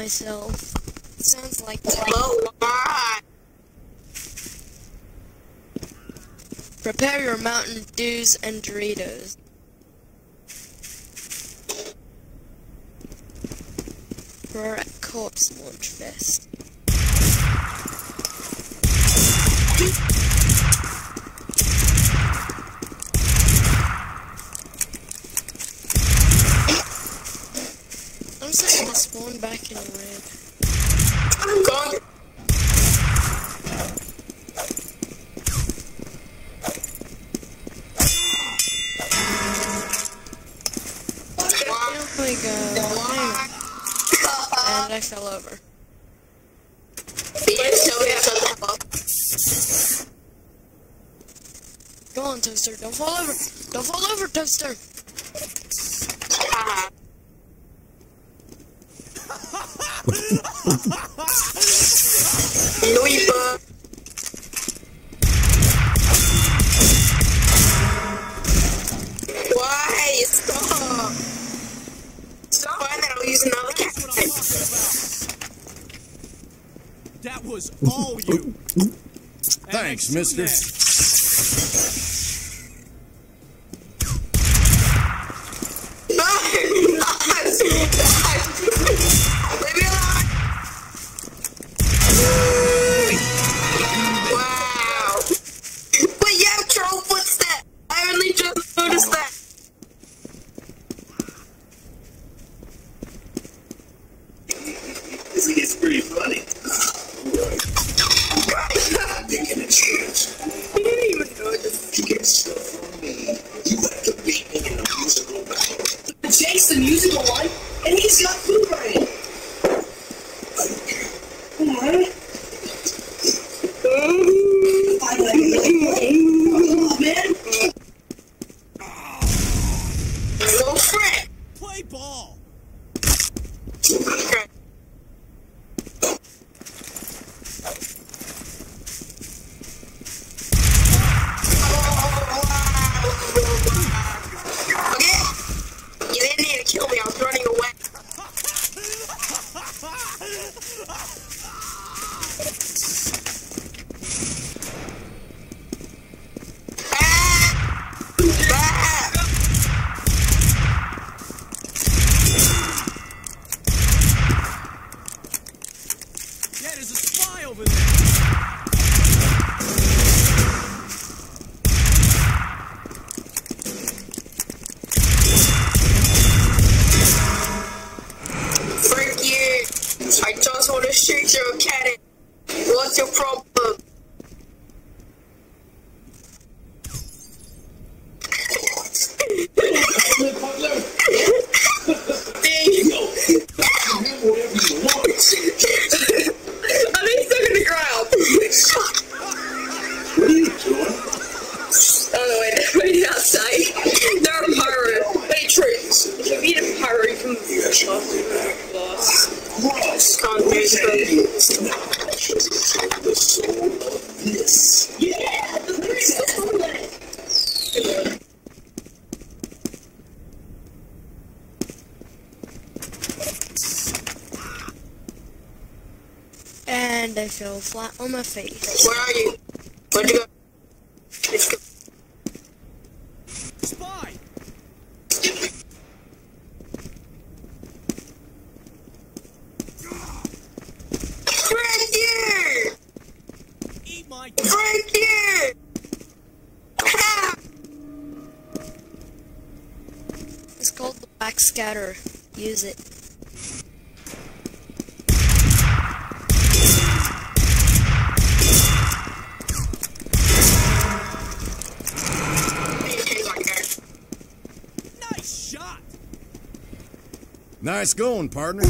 myself. It sounds like. Oh, Hello. Prepare your Mountain Dews and Doritos. For a corpse launch fest. Go on, Toaster. Don't fall over. Don't fall over, Toaster. Noiba. Why? Stop. Stop. Fine, then I'll use another cat. That was all you. Thanks, mister. I fell flat on my face. Where are you? Where'd you go? Let's go. Spy! Right here! Eat my... Right here! It's called the backscatter. Use it. Nice going, partner.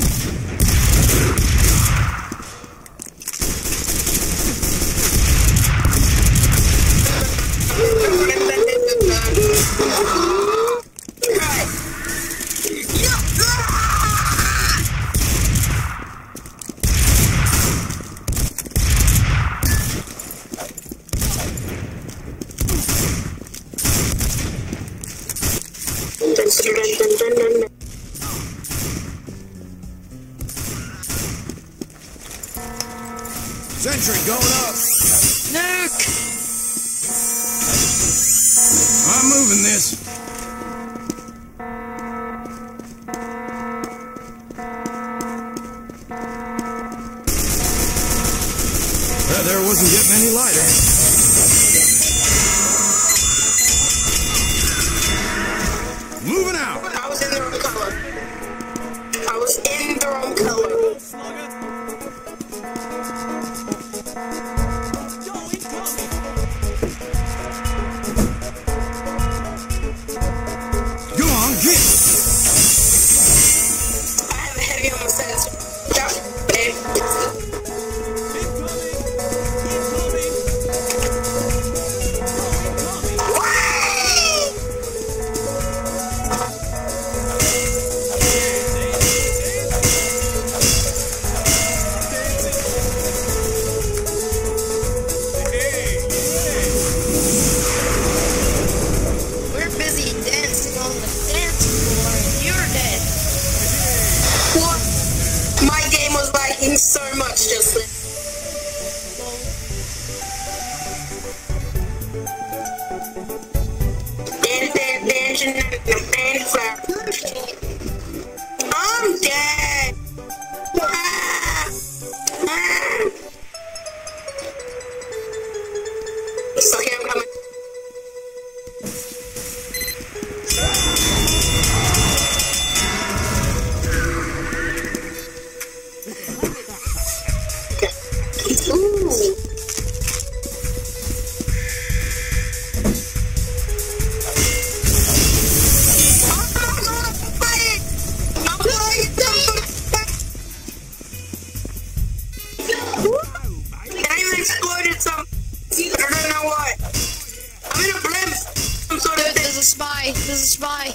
Spy. There's a spy.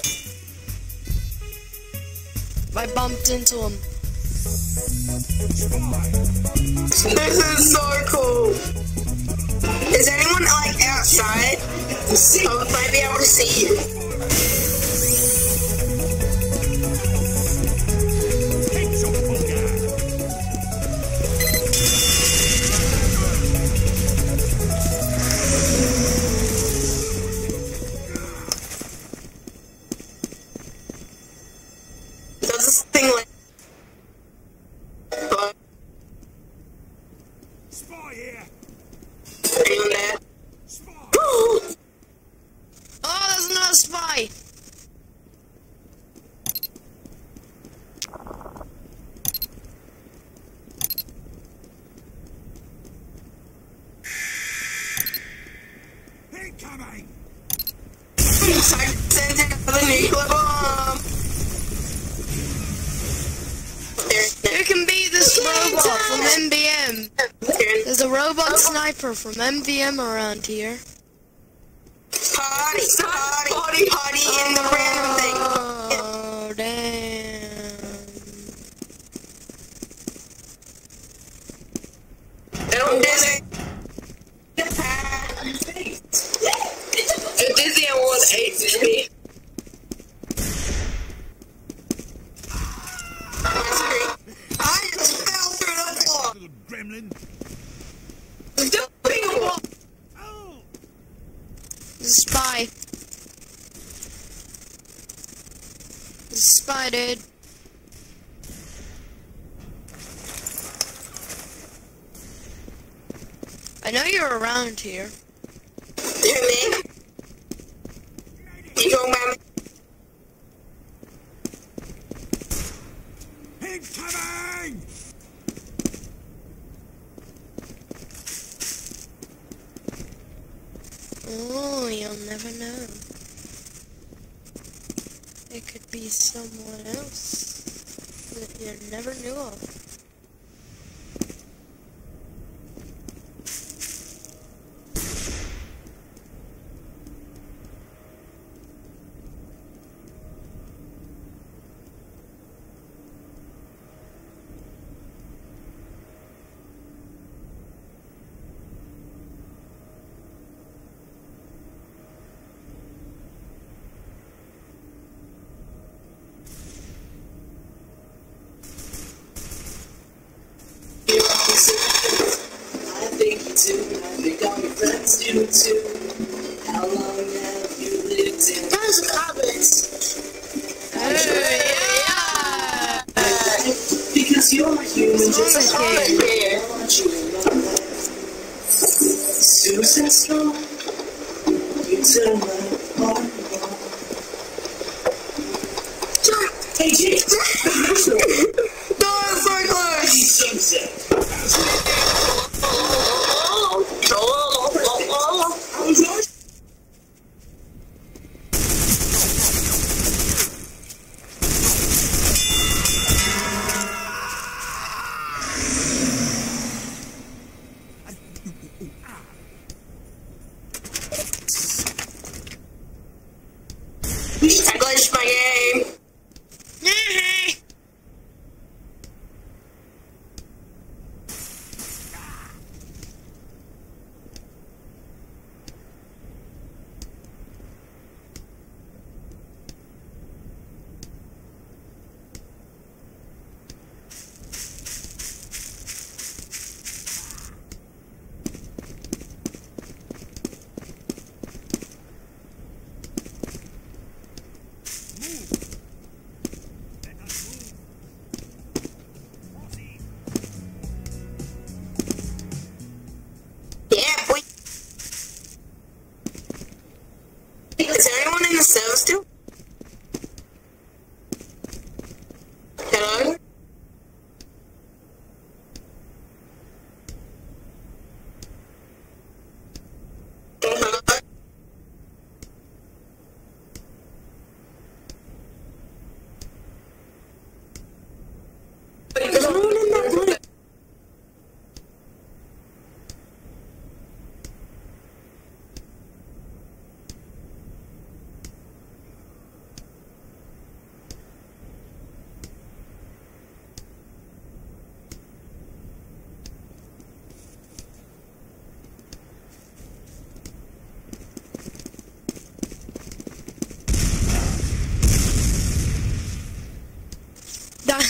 I bumped into him. This is so cool. Is anyone like outside? I might be able to see you. Who can beat this robot from MVM? There's a robot oh. sniper from MVM around here. Party, party, party, party in the random thing. Oh, damn. I'm dizzy. I'm dizzy was 8 HP. My screen. I just fell through the floor. Little gremlin. Jumping a wall. Oh. There's a spy. There's a spy, dude. I know you're around here. You me? You talking about me? Incoming. Oh, you'll never know. It could be someone else that you never knew of. You to? How long have you lived in? That was a cobblers. Because you're a human just like on there. you? Susan Sloan, you turn my heart on. Hey, Jake.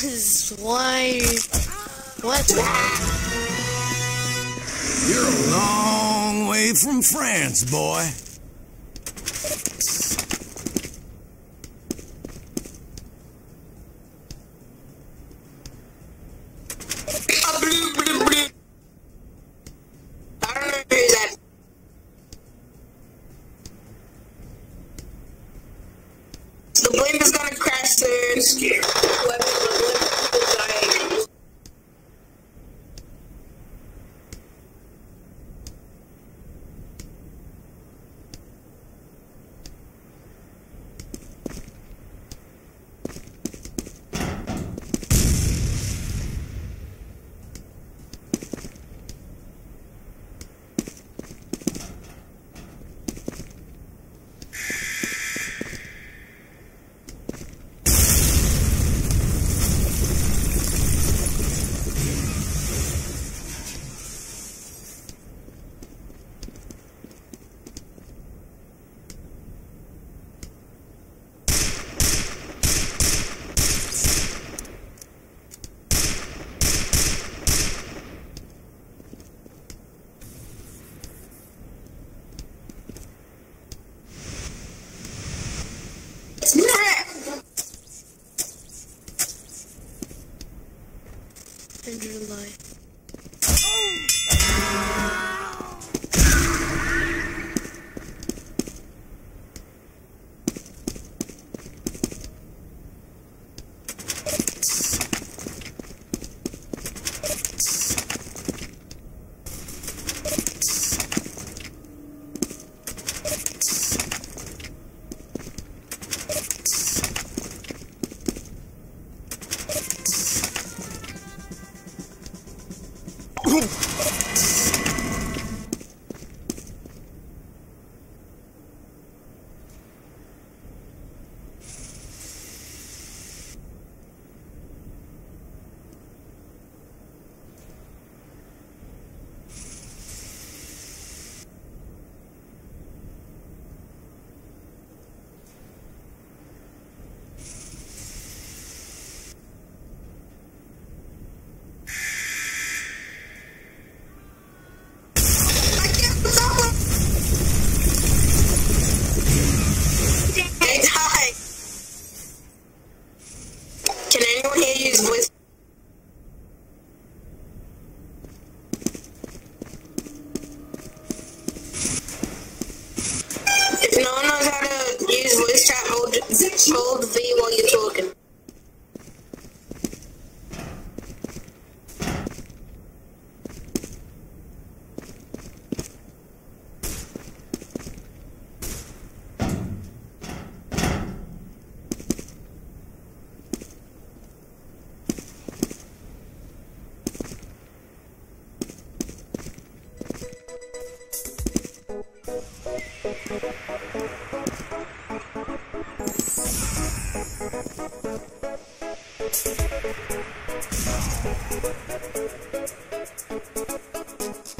Is why. That? You're a long way from France, boy.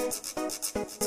えっ?